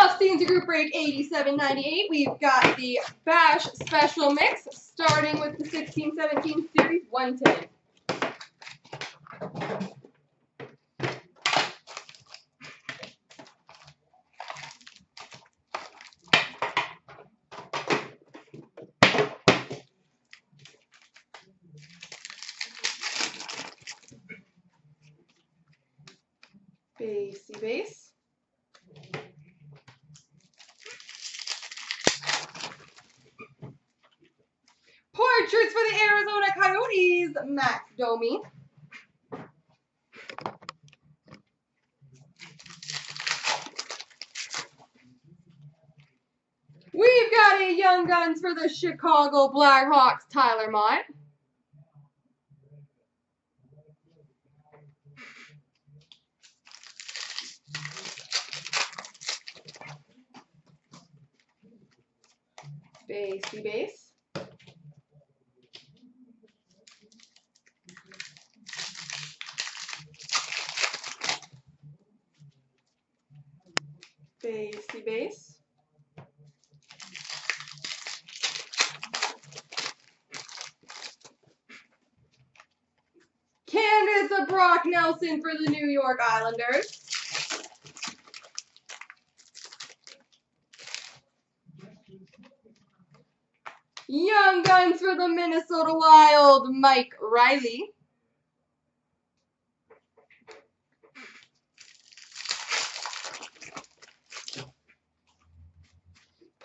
off Scenes Group Break 8798, we've got the Bash Special Mix, starting with the 1617 Series 110. Basey base. Portraits for the Arizona Coyotes, Max Domi. We've got a Young Guns for the Chicago Blackhawks, Tyler Motte. Basey base. Basey base. Canvas Brock Nelson for the New York Islanders. Young Guns for the Minnesota Wild, Mike Reilly.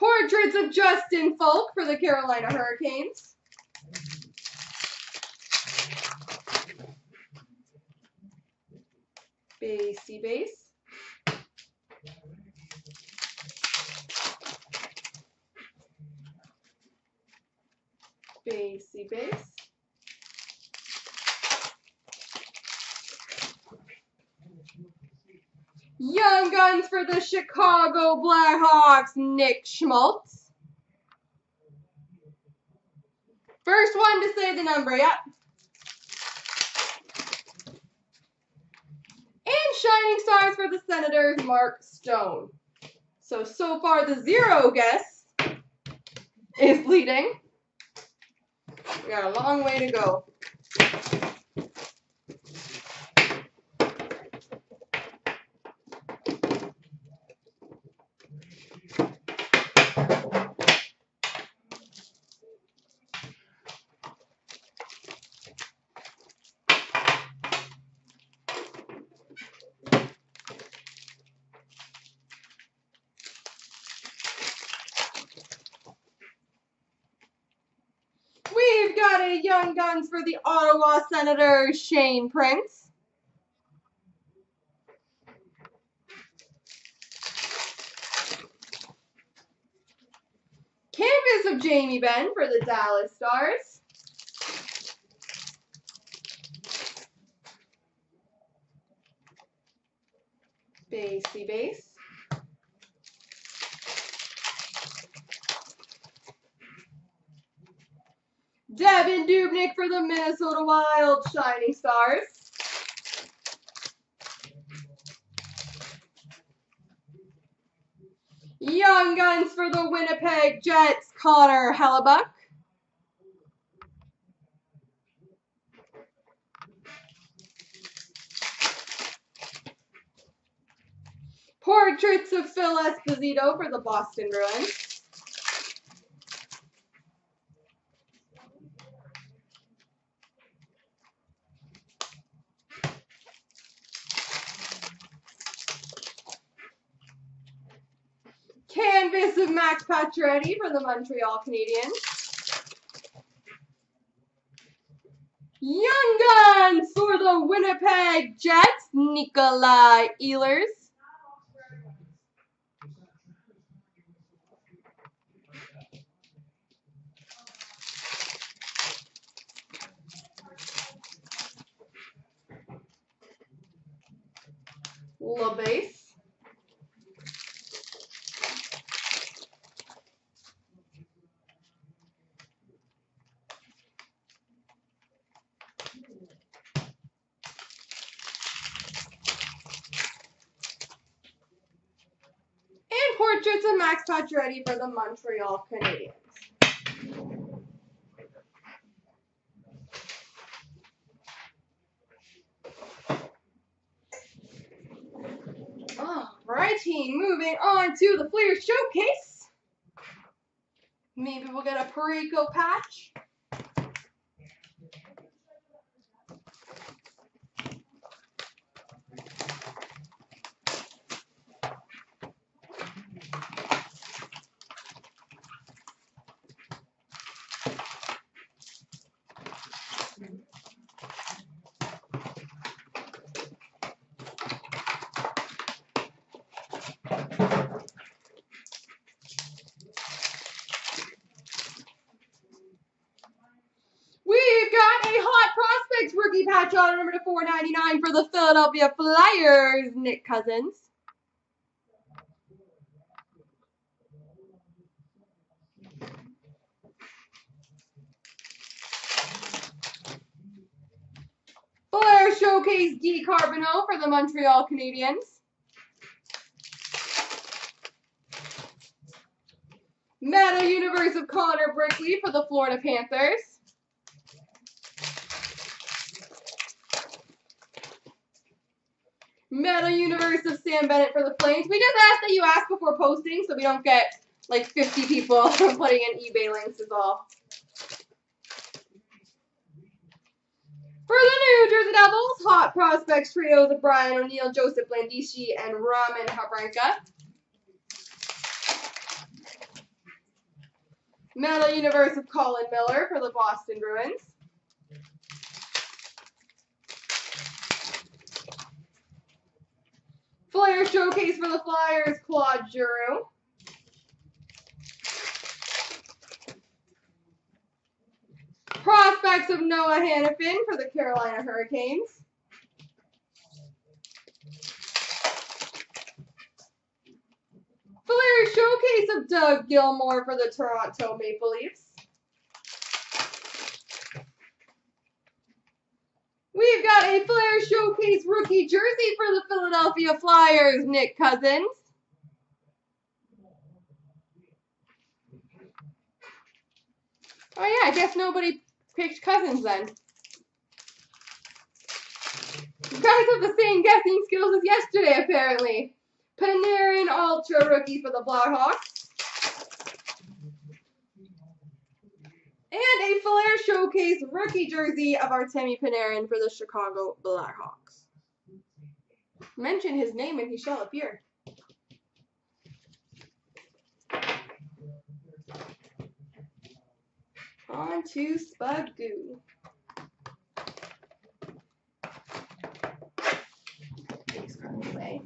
Portraits of Justin Falk for the Carolina Hurricanes. Basey base. Basey base. Young Guns for the Chicago Blackhawks, Nick Schmaltz. First one to say the number, yep. And Shining Stars for the Senators, Mark Stone. So, so far the zero guess is leading. We got a long way to go. We've got a Young Guns for the Ottawa Senators, Shane Prince. Canvas of Jamie Benn for the Dallas Stars. Basey base. Devan Dubnyk for the Minnesota Wild, Shining Stars. Young Guns for the Winnipeg Jets, Connor Hellebuyck. Portraits of Phil Esposito for the Boston Bruins. Canvas of Max Pacioretty for the Montreal Canadiens. Young Guns for the Winnipeg Jets, Nikolai Ehlers. LaBase. Max Pacioretty for the Montreal Canadiens. Alrighty, moving on to the Fleer Showcase. Maybe we'll get a Parayko patch. We've got a Hot Prospects patch number to 499 for the Philadelphia Flyers, Nick Cousins. Flair Showcase D Carbonneau for the Montreal Canadiens. Metal Universe of Connor Brickley for the Florida Panthers. Metal Universe of Sam Bennett for the Flames. We just ask that you ask before posting so we don't get like 50 people putting in eBay links is all. For the New Jersey Devils, hot prospects trios of Brian O'Neill, Joseph Blandisi, and Raman Habranka. Metal Universe of Colin Miller for the Boston Bruins. Flair Showcase for the Flyers, Claude Giroux. Prospects of Noah Hanifin for the Carolina Hurricanes. Flair Showcase of Doug Gilmour for the Toronto Maple Leafs. A Flair Showcase rookie jersey for the Philadelphia Flyers, Nick Cousins. Oh yeah, I guess nobody picked Cousins then. You guys have the same guessing skills as yesterday, apparently. Panarin Ultra rookie for the Blackhawks. And a Flair Showcase rookie jersey of Artemi Panarin for the Chicago Blackhawks. Mention his name and he shall appear. On to Spud Spagoo. These cards away.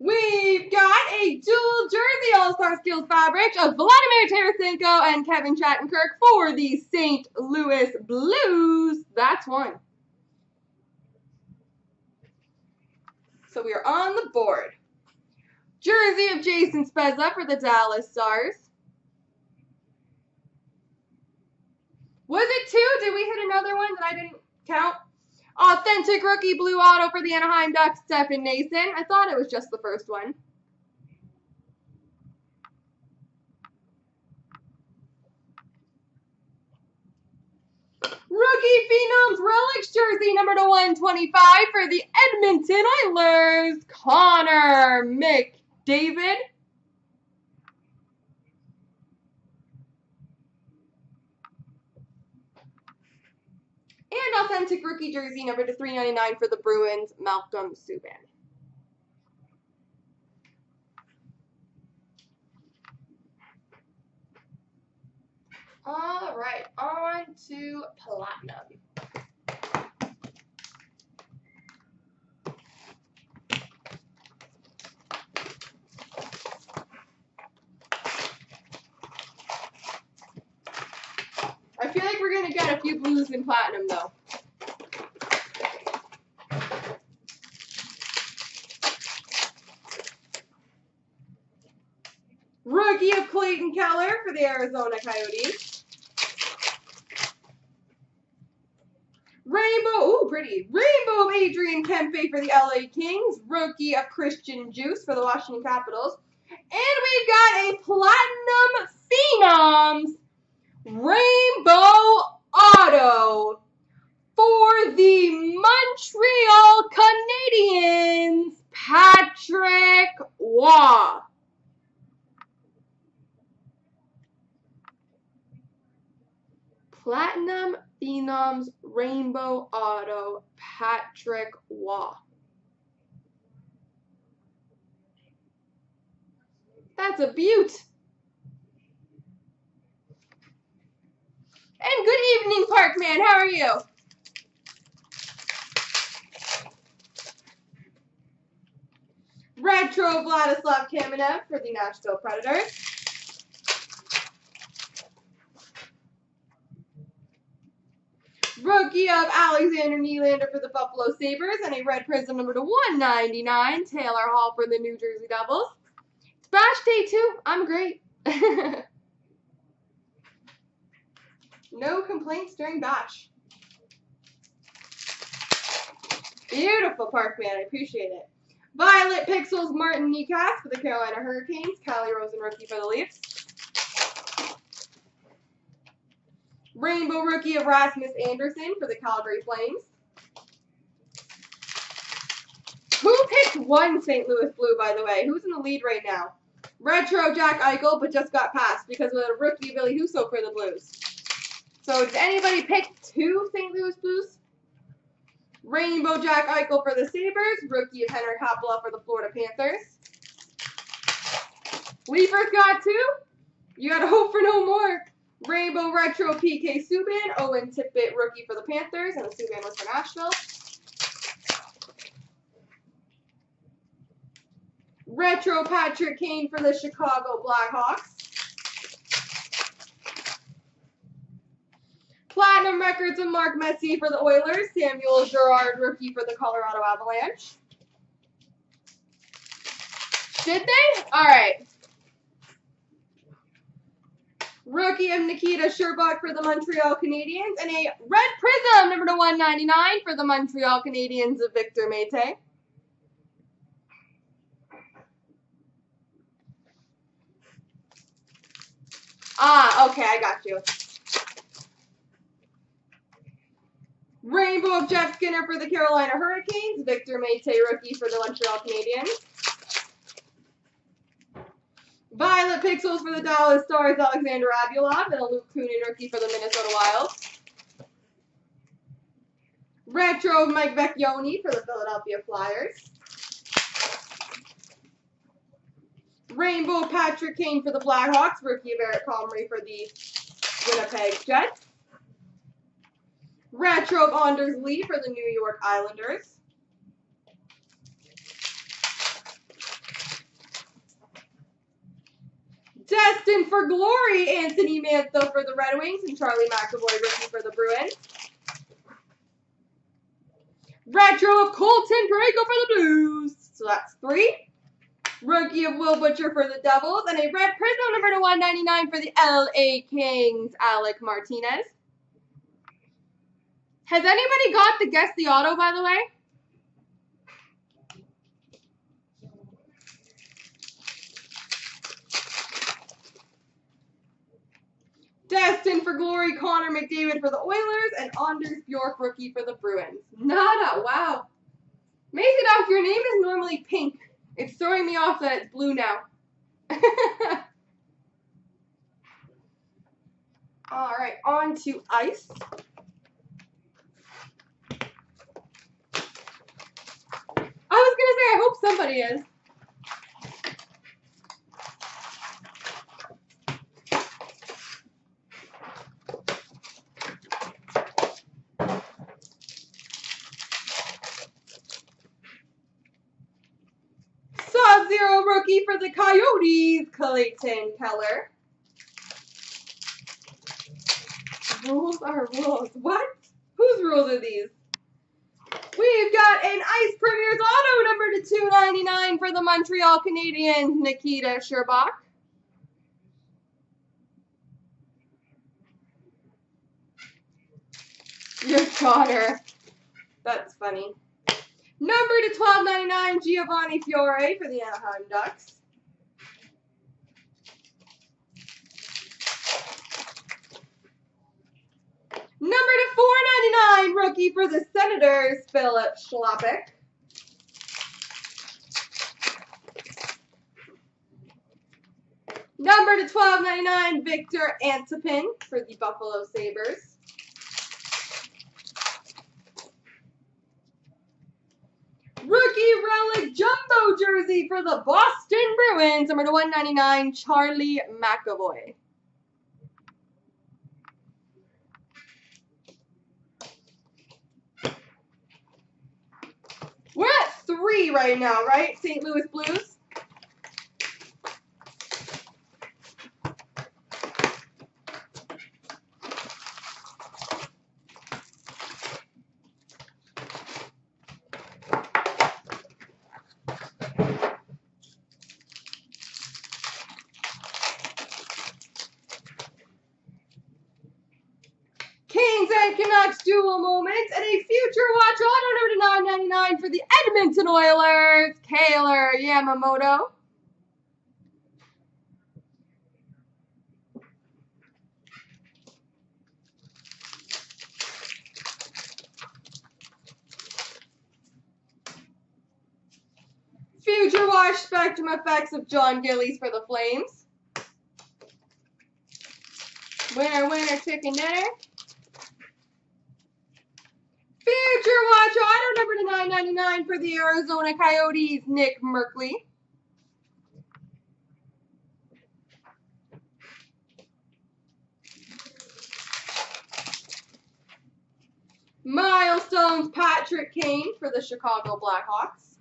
We've got a dual jersey All-Star Skills fabric of Vladimir Tarasenko and Kevin Shattenkirk for the St. Louis Blues. That's one. So we are on the board. Jersey of Jason Spezza for the Dallas Stars. Was it two? Did we hit another one that I didn't count? Authentic rookie blue auto for the Anaheim Ducks, Stephen Noesen. I thought it was just the first one. Rookie Phenoms Relics jersey number to 125 for the Edmonton Oilers, Connor McDavid. And authentic rookie jersey number to 399 for the Bruins, Malcolm Subban. All right, on to platinum. I feel like we're going to get a few blues in platinum, though. Rookie of Clayton Keller for the Arizona Coyotes. Kempe for the LA Kings. Rookie of Christian Djoos for the Washington Capitals. And we've got a Platinum Phenoms Rainbow Auto for the Montreal Canadiens, Patrick Waugh. Platinum Phenoms Rainbow Auto Patrick Waugh. That's a beaut. And good evening, Parkman. How are you? Retro Vladislav Kamenev for the Nashville Predators. Rookie of Alexander Nylander for the Buffalo Sabres and a red prism number to 199, Taylor Hall for the New Jersey Devils. It's Bash Day 2. I'm great. no complaints during Bash. Beautiful, Parkman. I appreciate it. Violet Pixels Martin Necas for the Carolina Hurricanes. Calle Rosen rookie for the Leafs. Rainbow rookie of Rasmus Andersson for the Calgary Flames. Who picked one St. Louis Blue, by the way? Who's in the lead right now? Retro Jack Eichel, but just got passed because of the rookie Ville Husso for the Blues. So did anybody pick two St. Louis Blues? Rainbow Jack Eichel for the Sabres. Rookie of Henrik Haapala for the Florida Panthers. Leafers got two. You gotta hope for no more. Rainbow Retro PK Subban. Owen Tippett, rookie for the Panthers. And the Subban was for Nashville. Retro Patrick Kane for the Chicago Blackhawks. Platinum Records of Mark Messier for the Oilers. Samuel Girard, rookie for the Colorado Avalanche. Did they? All right. Rookie of Nikita Scherbak for the Montreal Canadiens. And a red prism, number to 199 for the Montreal Canadiens of Victor Mete. Ah, okay, I got you. Rainbow of Jeff Skinner for the Carolina Hurricanes. Victor Mete, rookie for the Montreal Canadiens. Violet Pixels for the Dallas Stars, Alexander Abulov. And a Luke Kunin, rookie for the Minnesota Wild. Retro Mike Vecchione for the Philadelphia Flyers. Rainbow Patrick Kane for the Blackhawks. Rookie of Eric Comrie for the Winnipeg Jets. Retro Anders Lee for the New York Islanders. Destined for Glory, Anthony Mantha for the Red Wings and Charlie McAvoy rookie for the Bruins. Retro of Colton Parayko for the Blues. So that's three. Rookie of Will Butcher for the Devils. And a red prism number to 199 for the LA Kings, Alec Martinez. Has anybody got the Guess the Auto, by the way? Destined for glory, Connor McDavid for the Oilers, and Anders Bjork, rookie for the Bruins. Nada, wow. Mason your name is normally pink. It's throwing me off that it's blue now. All right, on to ice. I was gonna say, I hope somebody is. for the Coyotes, Clayton Keller. Rules are rules. What? Whose rules are these? We've got an Ice Premier's Auto number to 299 for the Montreal Canadiens, Nikita Scherbak. Your daughter. That's funny. Number to 12.99, Giovanni Fiore for the Anaheim Ducks. Number to 499, rookie for the Senators, Filip Chlapik. Number to 1299, Victor Antipin for the Buffalo Sabres. Rookie relic jumbo jersey for the Boston Bruins, number to 199, Charlie McAvoy. We're at three right now, right? St. Louis Blues. Kings and Canucks dual moments and a future watch auto number to 999 for the Oilers, Kailer Yamamoto. Future Watch Spectrum Effects of Jon Gillies for the Flames. Winner, winner, chicken dinner. Future Watch Auto number to 999 for the Arizona Coyotes, Nick Merkley. Milestones Patrick Kane for the Chicago Blackhawks.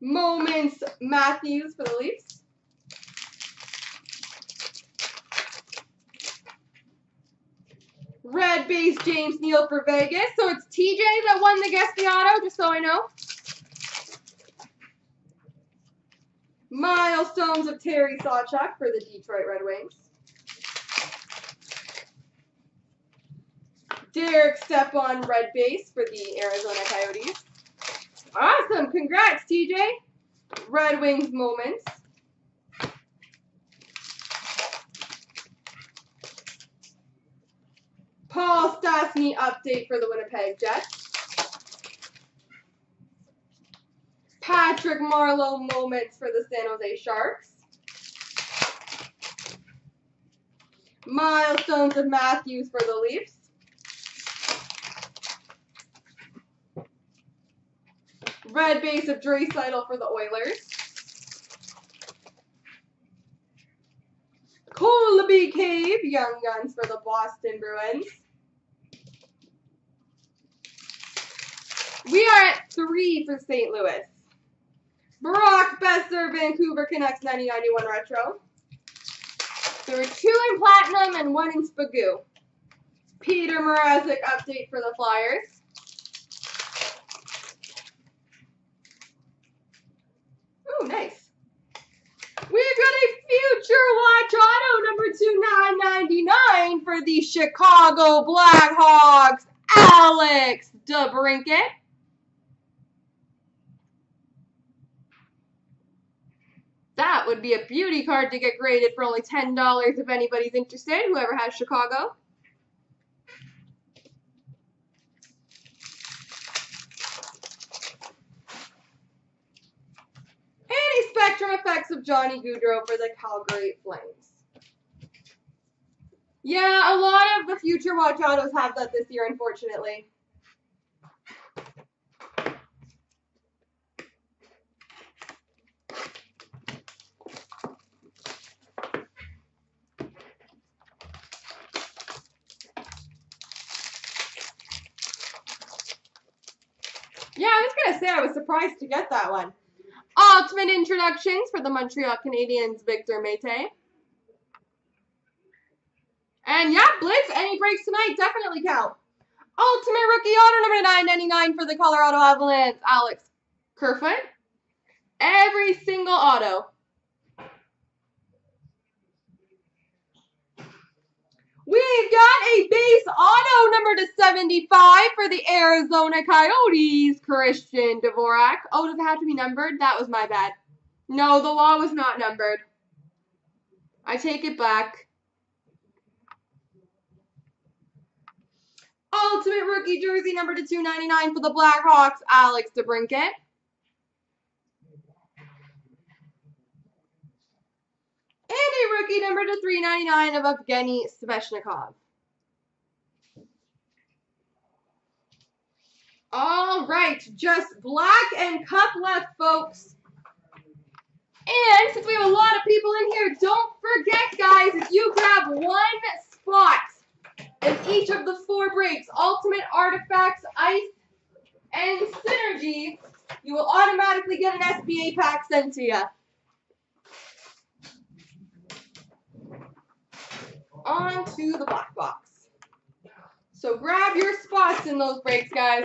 Moments Matthews for the Leafs. Red base James Neal for Vegas. So it's TJ that won the Guess the Auto, just so I know. Milestones of Terry Sawchuk for the Detroit Red Wings. Derek Stepan red base for the Arizona Coyotes. Awesome. Congrats, TJ. Red Wings moments. Stastny update for the Winnipeg Jets. Patrick Marleau moments for the San Jose Sharks. Milestones of Matthews for the Leafs. Red base of Draisaitl for the Oilers. Colby Cave, Young Guns for the Boston Bruins. We are at three for St. Louis. Brock Boeser, Vancouver Canucks 9091 Retro. There were two in Platinum and one in Spagoo. Peter Mrazek update for the Flyers. Ooh, nice. We've got a future watch auto number two nine ninety nine for the Chicago Blackhawks, Alex DeBrincat. That would be a beauty card to get graded for only $10 if anybody's interested, whoever has Chicago. Any spectrum effects of Johnny Gaudreau for the Calgary Flames. Yeah, a lot of the future watch autos have that this year, unfortunately. Yeah, I was gonna surprised to get that one. Ultimate introductions for the Montreal Canadiens, Victor Mete. And yeah, Blitz, any breaks tonight definitely count. Ultimate rookie auto number 999 for the Colorado Avalanche, Alex Kerfoot. Every single auto. We've got a base auto number to 75 for the Arizona Coyotes, Christian Dvorak. Oh, does it have to be numbered? That was my bad. No, the law was not numbered. I take it back. Ultimate rookie jersey number to 299 for the Blackhawks, Alex DeBrincat. And a rookie number to 399 of Evgeny Svechnikov. All right, just black and cup left, folks. And since we have a lot of people in here, don't forget, guys, if you grab one spot in each of the four breaks, Ultimate Artifacts, Ice, and Synergy, you will automatically get an SBA pack sent to you. On to the black box. So grab your spots in those breaks, guys.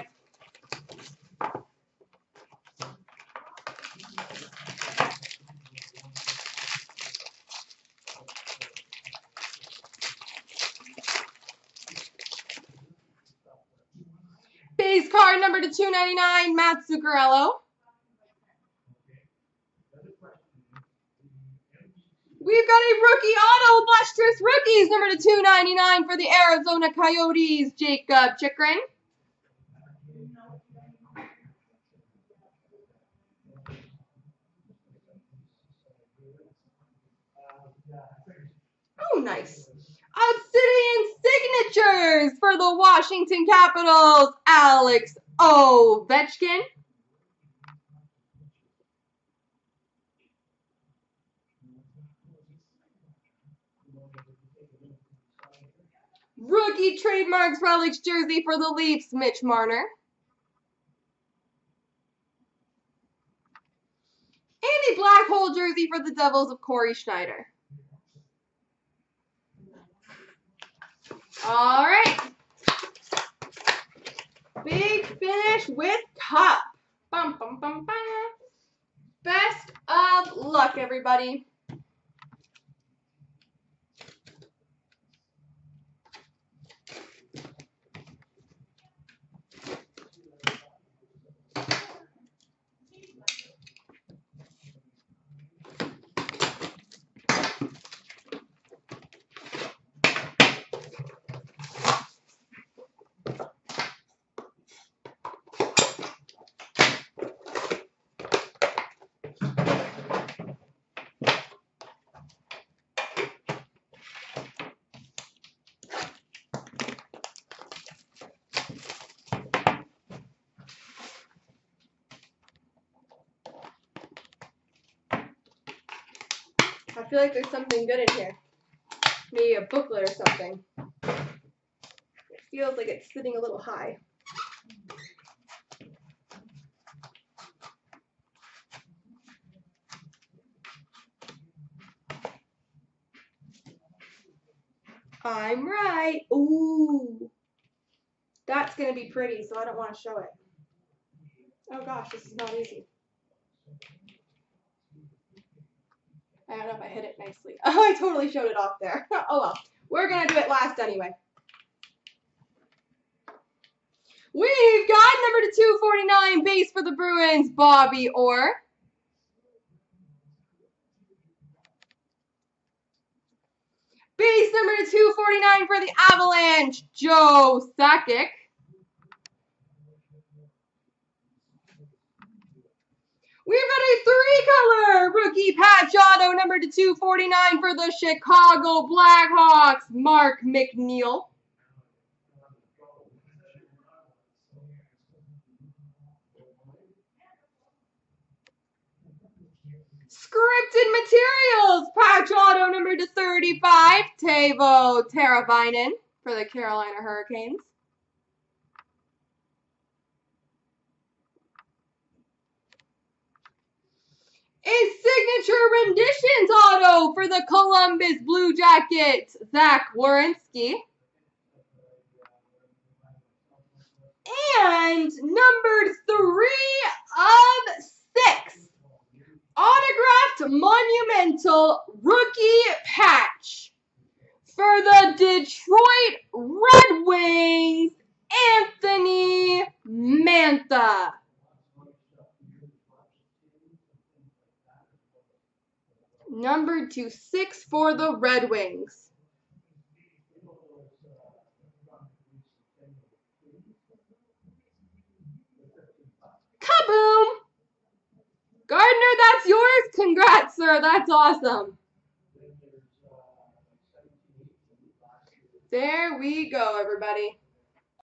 Base card number to 299, Matt Zuccarello. We've got a rookie auto, Lustrous Rookies, number to 299 for the Arizona Coyotes, Jacob Chychrun. Oh, nice. Obsidian Signatures for the Washington Capitals, Alex Ovechkin. Rookie trademarks relics jersey for the Leafs, Mitch Marner. And a black hole jersey for the Devils of Cory Schneider. All right. Big finish with cup. Bum, bum, bum, bum. Best of luck, everybody. I feel like there's something good in here. Maybe a booklet or something. It feels like it's sitting a little high. I'm right. Ooh. That's going to be pretty, so I don't want to show it. Oh gosh, this is not easy. I don't know if I hit it nicely. Oh, I totally showed it off there. oh well. We're going to do it last anyway. We've got number to 249 base for the Bruins, Bobby Orr. Base number to 249 for the Avalanche, Joe Sakic. We've got a three-color rookie patch auto number to 249 for the Chicago Blackhawks, Mark McNeill. Scripted Materials, patch auto number to 35, Teuvo Teravainen for the Carolina Hurricanes. A signature renditions auto for the Columbus Blue Jackets, Zach Werenski. And number three of six, autographed monumental rookie patch for the Detroit Red Wings, Anthony Mantha. Number two six for the Red Wings. Kaboom! Gardner, that's yours. Congrats, sir. That's awesome. There we go, everybody.